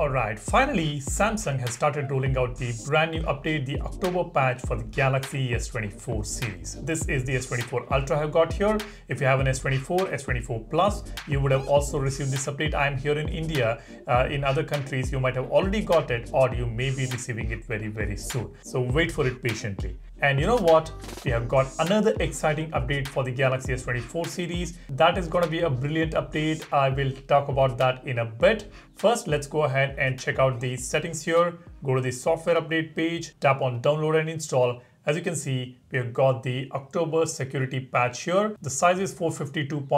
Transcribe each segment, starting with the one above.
Alright, finally Samsung has started rolling out the brand new update, the October patch for the Galaxy S24 series. This is the S24 Ultra I've got here. If you have an S24, S24 Plus, you would have also received this update. I'm here in India. Uh, in other countries, you might have already got it or you may be receiving it very, very soon. So wait for it patiently. And you know what? We have got another exciting update for the Galaxy S24 series. That is going to be a brilliant update. I will talk about that in a bit. First, let's go ahead and check out the settings here. Go to the software update page, tap on download and install. As you can see, we have got the October security patch here. The size is 452.09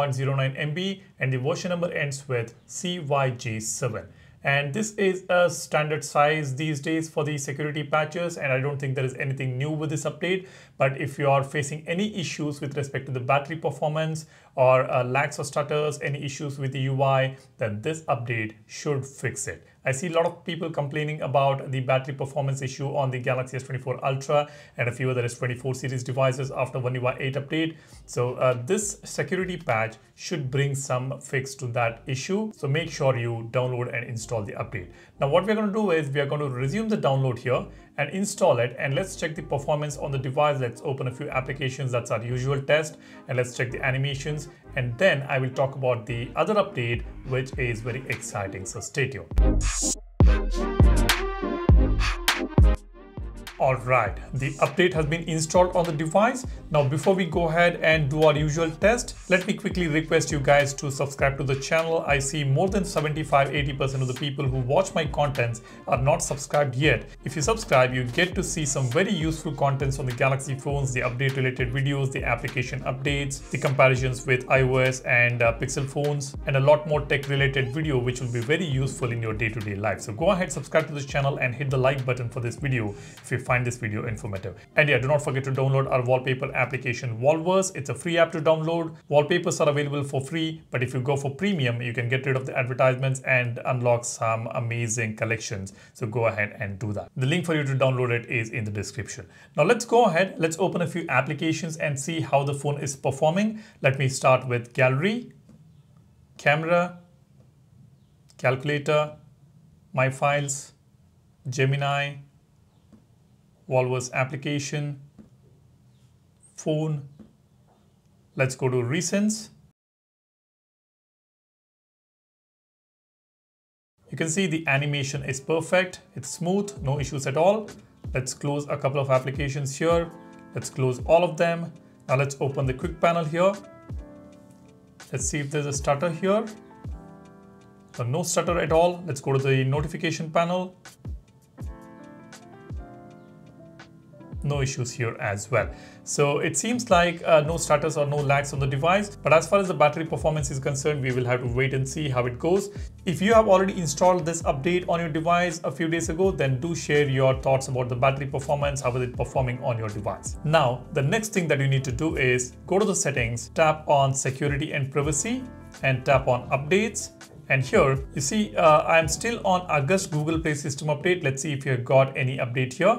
MB and the version number ends with CYG7 and this is a standard size these days for the security patches and I don't think there is anything new with this update. But if you are facing any issues with respect to the battery performance or uh, lags or stutters any issues with the UI then this update should fix it I see a lot of people complaining about the battery performance issue on the Galaxy S24 Ultra and a few other S24 series devices after One UI 8 update. So uh, this security patch should bring some fix to that issue. So make sure you download and install the update. Now what we're going to do is we are going to resume the download here and install it and let's check the performance on the device. Let's open a few applications. That's our usual test and let's check the animations and then I will talk about the other update which is very exciting. So stay tuned. Alright, the update has been installed on the device. Now before we go ahead and do our usual test, let me quickly request you guys to subscribe to the channel. I see more than 75-80% of the people who watch my contents are not subscribed yet. If you subscribe, you get to see some very useful contents on the Galaxy phones, the update related videos, the application updates, the comparisons with iOS and uh, Pixel phones, and a lot more tech related video which will be very useful in your day-to-day -day life. So go ahead, subscribe to this channel and hit the like button for this video if you find this video informative. And yeah, do not forget to download our wallpaper application Wallverse. It's a free app to download. Wallpapers are available for free, but if you go for premium, you can get rid of the advertisements and unlock some amazing collections. So go ahead and do that. The link for you to download it is in the description. Now let's go ahead. Let's open a few applications and see how the phone is performing. Let me start with gallery, camera, calculator, my files, Gemini, Wallverse application, phone. Let's go to recents. You can see the animation is perfect. It's smooth, no issues at all. Let's close a couple of applications here. Let's close all of them. Now let's open the quick panel here. Let's see if there's a stutter here. So no stutter at all. Let's go to the notification panel. No issues here as well. So it seems like uh, no stutters or no lags on the device, but as far as the battery performance is concerned, we will have to wait and see how it goes. If you have already installed this update on your device a few days ago, then do share your thoughts about the battery performance, how is it performing on your device. Now, the next thing that you need to do is go to the settings, tap on security and privacy and tap on updates and here you see uh, I'm still on August Google Play System update. Let's see if you have got any update here.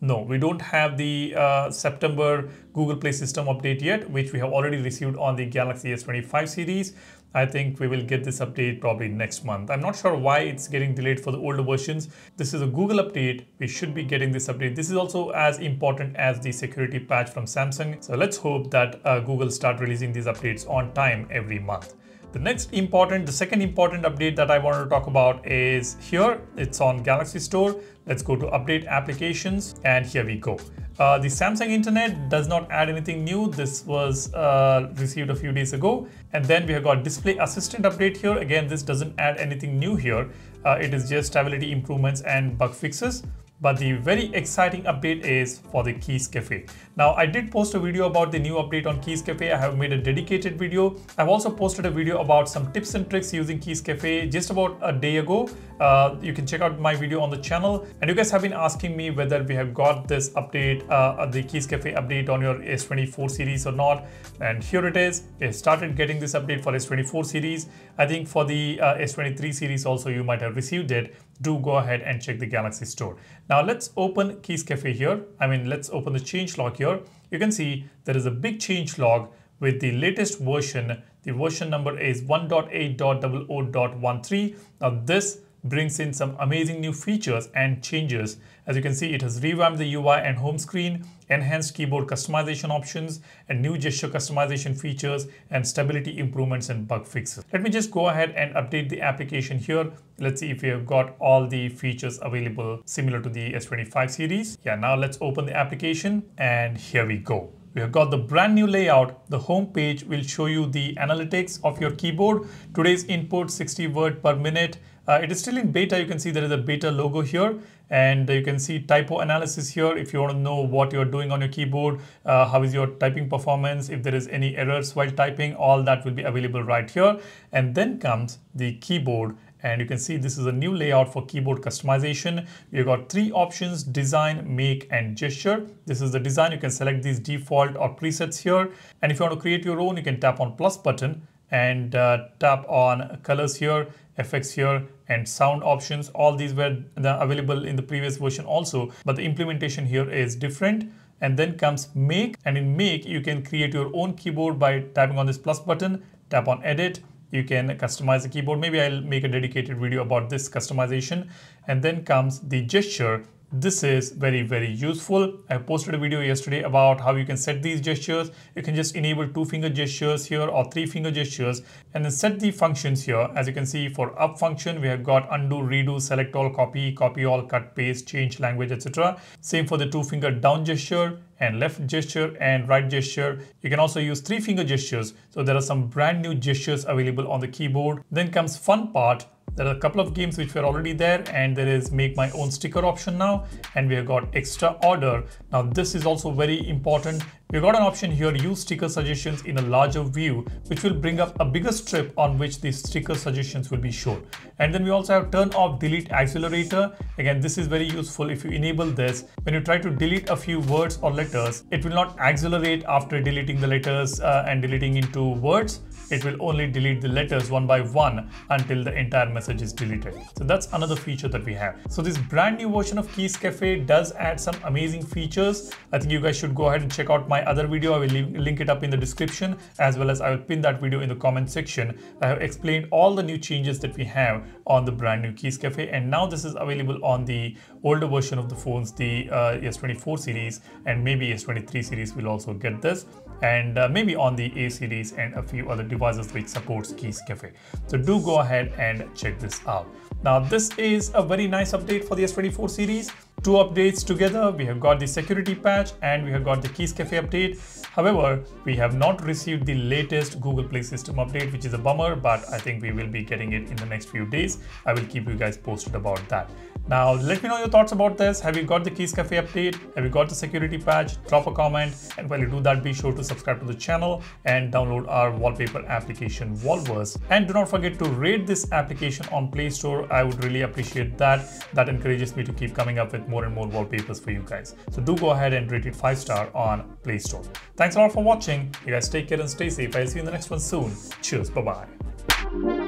No, we don't have the uh, September Google Play System update yet, which we have already received on the Galaxy S25 series. I think we will get this update probably next month. I'm not sure why it's getting delayed for the older versions. This is a Google update. We should be getting this update. This is also as important as the security patch from Samsung. So let's hope that uh, Google start releasing these updates on time every month. The next important, the second important update that I wanted to talk about is here. It's on Galaxy Store. Let's go to update applications and here we go. Uh, the Samsung Internet does not add anything new. This was uh, received a few days ago. And then we have got display assistant update here. Again, this doesn't add anything new here. Uh, it is just stability improvements and bug fixes. But the very exciting update is for the Keys Cafe. Now, I did post a video about the new update on Keys Cafe. I have made a dedicated video. I've also posted a video about some tips and tricks using Keys Cafe just about a day ago. Uh, you can check out my video on the channel. And you guys have been asking me whether we have got this update, uh, the Keys Cafe update on your S24 series or not. And here it is. We started getting this update for S24 series. I think for the uh, S23 series also you might have received it do go ahead and check the Galaxy Store. Now let's open Keys Cafe here. I mean, let's open the change log here. You can see there is a big change log with the latest version, The version number is 1.8.00.13. Now this brings in some amazing new features and changes. As you can see, it has revamped the UI and home screen, enhanced keyboard customization options, and new gesture customization features, and stability improvements and bug fixes. Let me just go ahead and update the application here. Let's see if we have got all the features available similar to the S25 series. Yeah, now let's open the application and here we go. We have got the brand new layout. The home page will show you the analytics of your keyboard. Today's input 60 word per minute. Uh, it is still in beta. You can see there is a beta logo here and you can see typo analysis here. If you want to know what you're doing on your keyboard, uh, how is your typing performance, if there is any errors while typing, all that will be available right here. And then comes the keyboard and you can see this is a new layout for keyboard customization. You've got three options, design, make, and gesture. This is the design. You can select these default or presets here. And if you want to create your own, you can tap on plus button and uh, tap on colors here, effects here, and sound options. All these were available in the previous version also, but the implementation here is different and then comes make and in make you can create your own keyboard by tapping on this plus button tap on edit you can customize the keyboard. Maybe I'll make a dedicated video about this customization. And then comes the gesture this is very, very useful. I posted a video yesterday about how you can set these gestures. You can just enable two finger gestures here or three finger gestures and then set the functions here. As you can see for up function, we have got undo, redo, select all, copy, copy all, cut, paste, change language, etc. Same for the two finger down gesture and left gesture and right gesture. You can also use three finger gestures. So there are some brand new gestures available on the keyboard. Then comes fun part there are a couple of games which were already there and there is make my own sticker option now and we have got extra order. Now this is also very important. We've got an option here, use sticker suggestions in a larger view, which will bring up a bigger strip on which these sticker suggestions will be shown. And then we also have turn off delete accelerator. Again, this is very useful if you enable this. When you try to delete a few words or letters, it will not accelerate after deleting the letters uh, and deleting into words it will only delete the letters one by one until the entire message is deleted. So that's another feature that we have. So this brand new version of Keys Cafe does add some amazing features. I think you guys should go ahead and check out my other video. I will link it up in the description as well as I will pin that video in the comment section. I have explained all the new changes that we have on the brand new Keys Cafe and now this is available on the older version of the phones, the uh, S24 series and maybe S23 series will also get this and uh, maybe on the A series and a few other devices which supports Keys Cafe. So do go ahead and check this out. Now this is a very nice update for the S24 series. Two updates together, we have got the security patch and we have got the Keys Cafe update. However, we have not received the latest Google Play System update, which is a bummer, but I think we will be getting it in the next few days. I will keep you guys posted about that. Now, let me know your thoughts about this. Have you got the Keys Cafe update? Have you got the security patch? Drop a comment. And while you do that, be sure to subscribe to the channel and download our wallpaper application Wallverse. And do not forget to rate this application on Play Store. I would really appreciate that. That encourages me to keep coming up with more and more wallpapers for you guys. So do go ahead and rate it 5 star on Play Store. Thanks a lot for watching. You guys take care and stay safe. I'll see you in the next one soon. Cheers. Bye-bye.